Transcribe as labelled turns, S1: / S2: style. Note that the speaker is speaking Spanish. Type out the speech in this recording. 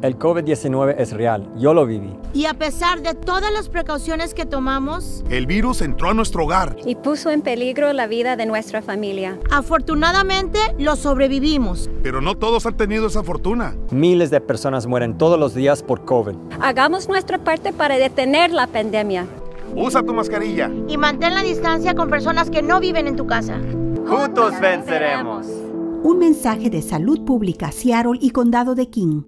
S1: El COVID-19 es real, yo lo viví.
S2: Y a pesar de todas las precauciones que tomamos,
S3: el virus entró a nuestro hogar
S4: y puso en peligro la vida de nuestra familia.
S2: Afortunadamente lo sobrevivimos.
S3: Pero no todos han tenido esa fortuna.
S1: Miles de personas mueren todos los días por COVID.
S4: Hagamos nuestra parte para detener la pandemia.
S3: Usa tu mascarilla.
S2: Y mantén la distancia con personas que no viven en tu casa.
S1: Juntos venceremos.
S5: Un mensaje de salud pública, Seattle y Condado de King.